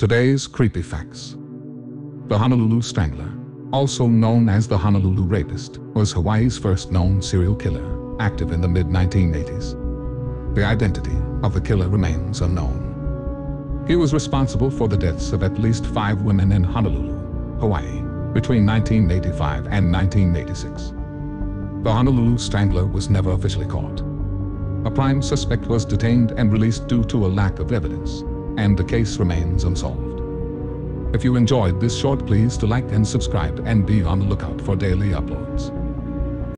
Today's Creepy Facts. The Honolulu Strangler, also known as the Honolulu Rapist, was Hawaii's first known serial killer, active in the mid-1980s. The identity of the killer remains unknown. He was responsible for the deaths of at least five women in Honolulu, Hawaii, between 1985 and 1986. The Honolulu Strangler was never officially caught. A prime suspect was detained and released due to a lack of evidence, and the case remains unsolved. If you enjoyed this short, please to like and subscribe and be on the lookout for daily uploads.